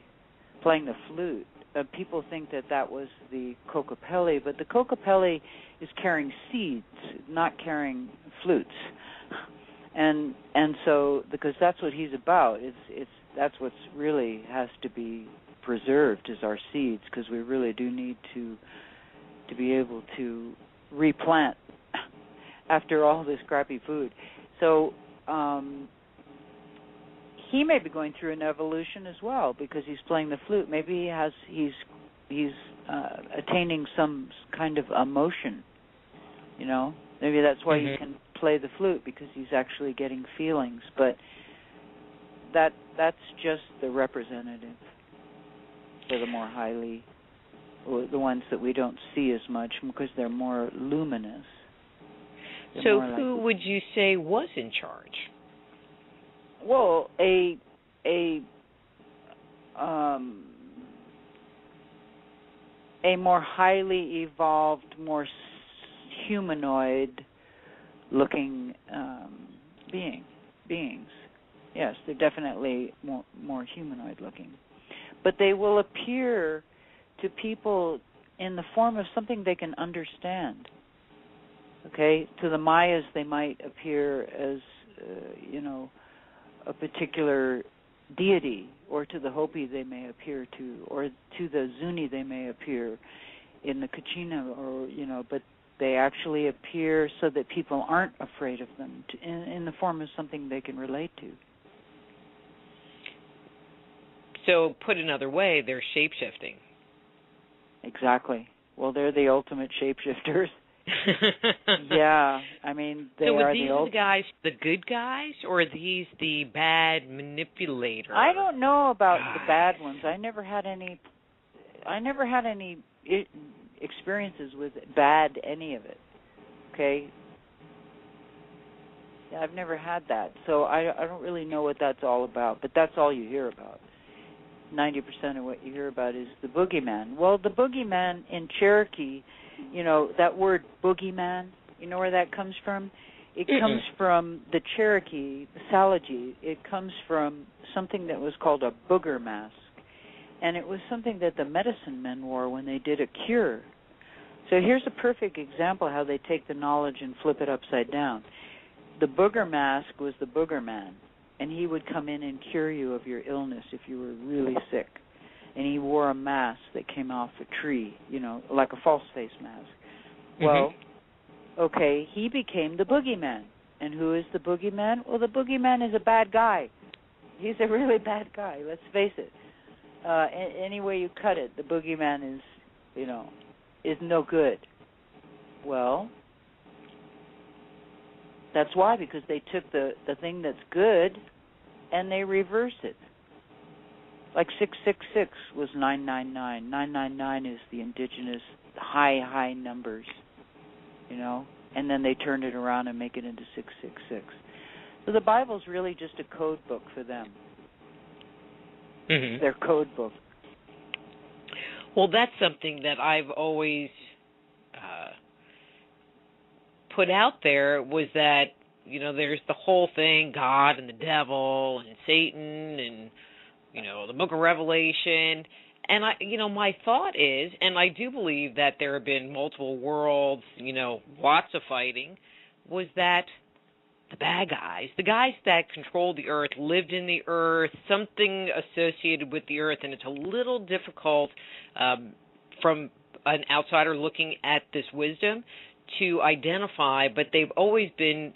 playing the flute uh, people think that that was the Kokopelli, but the Kokopelli is carrying seeds, not carrying flutes. And and so because that's what he's about. It's it's that's what's really has to be preserved is our seeds because we really do need to to be able to replant after all this crappy food. So um he may be going through an evolution as well because he's playing the flute. Maybe he has he's he's uh, attaining some kind of emotion. You know, maybe that's why mm-hmm. he can play the flute because he's actually getting feelings. But that that's just the representative for the more highly the ones that we don't see as much because they're more luminous. They're so, more who like, would you say was in charge? Well, a a um, a more highly evolved, more humanoid looking um, being beings. Yes, they're definitely more more humanoid looking. But they will appear to people in the form of something they can understand. Okay, to the Mayas they might appear as uh, you know a particular deity, or to the Hopi they may appear to, or to the Zuni they may appear in the Kachina, or you know, but they actually appear so that people aren't afraid of them to, in, in the form of something they can relate to. So, put another way, they're shapeshifting. Exactly. Well, they're the ultimate shapeshifters. yeah, I mean they so are these the, old... guys the good guys, or are these the bad manipulators? I don't know about God. the bad ones. I never had any. I never had any experiences with bad any of it. Okay. Yeah, I've never had that, so I I don't really know what that's all about. But that's all you hear about. 90% of what you hear about is the boogeyman. Well, the boogeyman in Cherokee you know that word boogeyman you know where that comes from? It Mm-mm. comes from the cherokee the Tsalagis it comes from something that was called a booger mask. And it was something that the medicine men wore when they did a cure. So here's a perfect example how they take the knowledge and flip it upside down. The booger mask was the booger man and he would come in and cure you of your illness if you were really sick and he wore a mask that came off a tree, you know, like a false face mask. Mm-hmm. Well, okay, he became the boogeyman. And who is the boogeyman? Well, the boogeyman is a bad guy. He's a really bad guy. Let's face it. Uh, any way you cut it, the boogeyman is, you know, is no good. Well, that's why because they took the the thing that's good and they reverse it like 666 was 999. 999 is the indigenous high, high numbers, you know, and then they turned it around and make it into 666. So the Bible's really just a code book for them. Mm-hmm. Their code book. Well, that's something that I've always uh, put out there was that you know there's the whole thing God and the devil and Satan and you know, the book of Revelation. And I, you know, my thought is, and I do believe that there have been multiple worlds, you know, lots of fighting, was that the bad guys, the guys that controlled the earth, lived in the earth, something associated with the earth, and it's a little difficult um, from an outsider looking at this wisdom to identify, but they've always been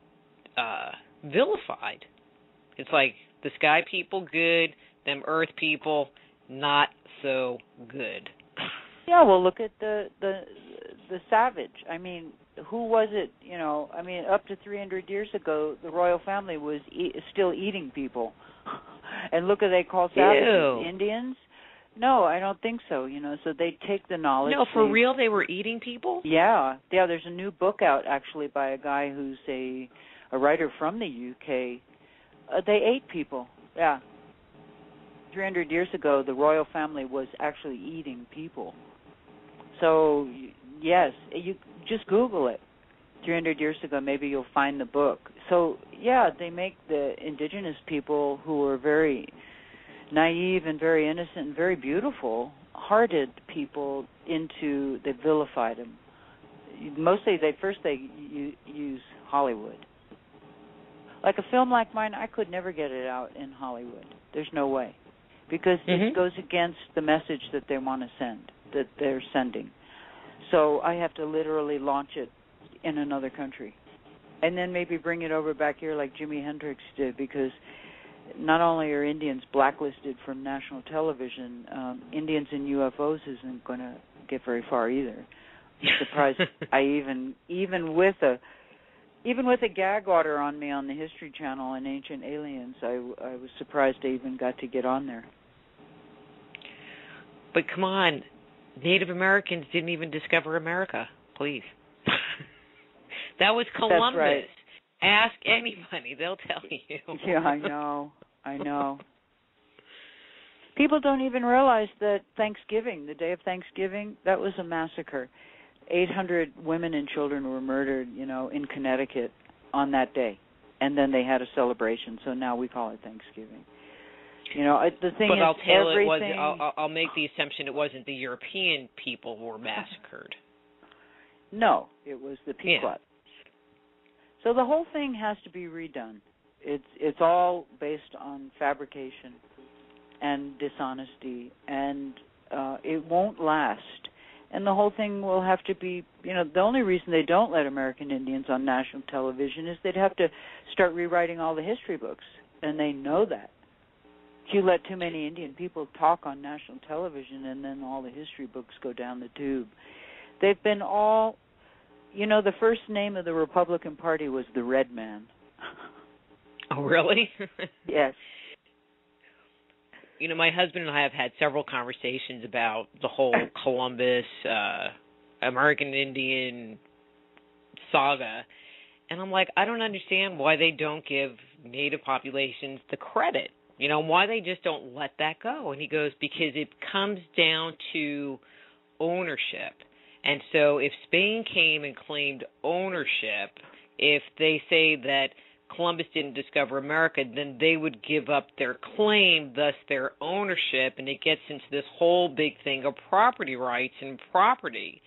uh, vilified. It's like the sky people good, them Earth people not so good. Yeah, well, look at the the the savage. I mean, who was it? You know, I mean, up to 300 years ago, the royal family was e- still eating people and look, at they call savages Ew. Indians. No, I don't think so. You know, so they take the knowledge. No, for they- real, they were eating people. Yeah, yeah. There's a new book out actually by a guy who's a a writer from the UK. Uh, they ate people. Yeah. 300 years ago, the royal family was actually eating people. So yes, you just Google it. 300 years ago, maybe you'll find the book. So yeah, they make the indigenous people who were very naive and very innocent and very beautiful hearted people into they vilified them mostly they first they use hollywood like a film like mine i could never get it out in hollywood there's no way because Mhm. it goes against the message that they want to send that they're sending so i have to literally launch it in another country and then maybe bring it over back here like jimi hendrix did because not only are Indians blacklisted from national television, um, Indians and UFOs isn't going to get very far either. I'm surprised I even even with a even with a gag order on me on the History Channel and Ancient Aliens, I, I was surprised I even got to get on there. But come on, Native Americans didn't even discover America. Please. that was Columbus. right. Ask anybody; they'll tell you. Yeah, I know. I know. People don't even realize that Thanksgiving, the day of Thanksgiving, that was a massacre. 800 women and children were murdered, you know, in Connecticut on that day. And then they had a celebration, so now we call it Thanksgiving. You know, the thing but is I'll tell it was. I'll, I'll- make the assumption it wasn't the European people were massacred. No, it was the Yeah. So the whole thing has to be redone. It's it's all based on fabrication and dishonesty, and uh, it won't last. And the whole thing will have to be, you know, the only reason they don't let American Indians on national television is they'd have to start rewriting all the history books, and they know that. You let too many Indian people talk on national television, and then all the history books go down the tube. They've been all you know, the first name of the Republican Party was the Red Man. Oh, really? yes. you know, my husband and I have had several conversations about the whole Columbus, uh, American Indian saga. And I'm like, I don't understand why they don't give native populations the credit. You know, why they just don't let that go. And he goes, because it comes down to ownership. And so if Spain came and claimed ownership, if they say that Columbus didn't discover America, then they would give up their claim, thus their ownership, and it gets into this whole big thing of property rights and property.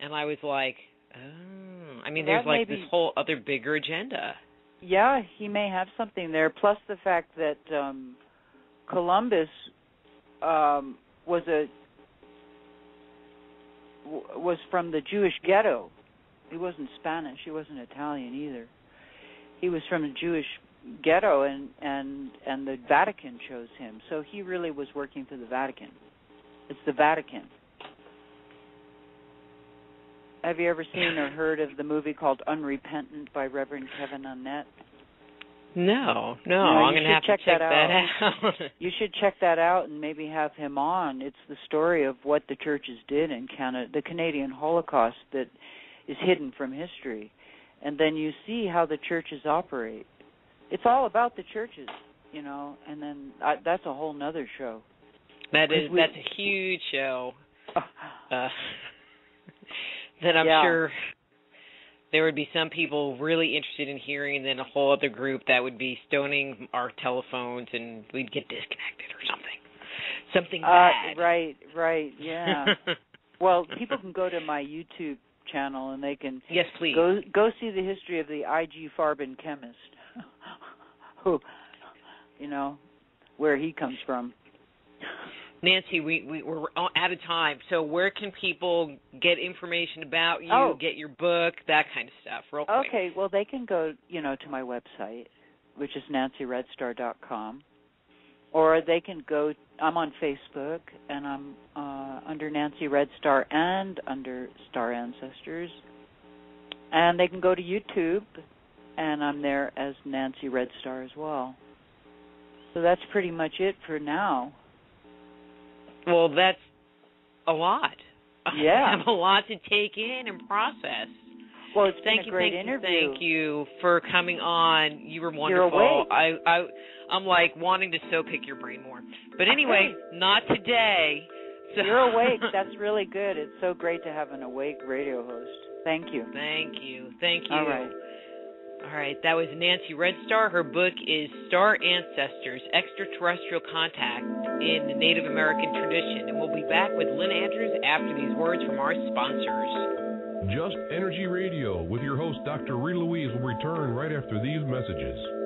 And I was like, oh, I mean, Well, there's like may this whole other bigger agenda. Yeah, he may have something there. Plus the fact that um Columbus um was a was from the Jewish ghetto. He wasn't Spanish, he wasn't Italian either. He was from a Jewish ghetto and and and the Vatican chose him. So he really was working for the Vatican. It's the Vatican. Have you ever seen or heard of the movie called Unrepentant by Reverend Kevin Annett? No, no, No, I'm you gonna have should check to check that out. You should check that out and maybe have him on. It's the story of what the churches did in Canada, the Canadian Holocaust that is hidden from history. And then you see how the churches operate. It's all about the churches, you know, and then I, that's a whole nother show. That is, we- that's a huge show. Uh, that I'm Yeah. sure there would be some people really interested in hearing, and then a whole other group that would be stoning our telephones, and we'd get disconnected or something. Something uh, bad. right, right, yeah. well, people can go to my YouTube channel and they can yes, please. Go go see the history of the IG Farben chemist, who, you know, where he comes from. Nancy, we, we we're out of time. So where can people get information about you, Oh. get your book, that kind of stuff, real quick? Okay, well they can go, you know, to my website, which is nancyredstar.com, or they can go. I'm on Facebook, and I'm uh, under Nancy Red Star and under Star Ancestors, and they can go to YouTube, and I'm there as Nancy Red Star as well. So that's pretty much it for now. Well, that's a lot. Yeah. I have a lot to take in and process. Well, it's thank been a you, great thank interview. You, thank you for coming on. You were wonderful. I I I'm like wanting to so pick your brain more. But anyway, not today. So You're awake. That's really good. It's so great to have an awake radio host. Thank you. Thank you. Thank you. All right. All right, that was Nancy Red Star. Her book is Star Ancestors Extraterrestrial Contact in the Native American Tradition. And we'll be back with Lynn Andrews after these words from our sponsors. Just Energy Radio with your host, Dr. Rita Louise, will return right after these messages.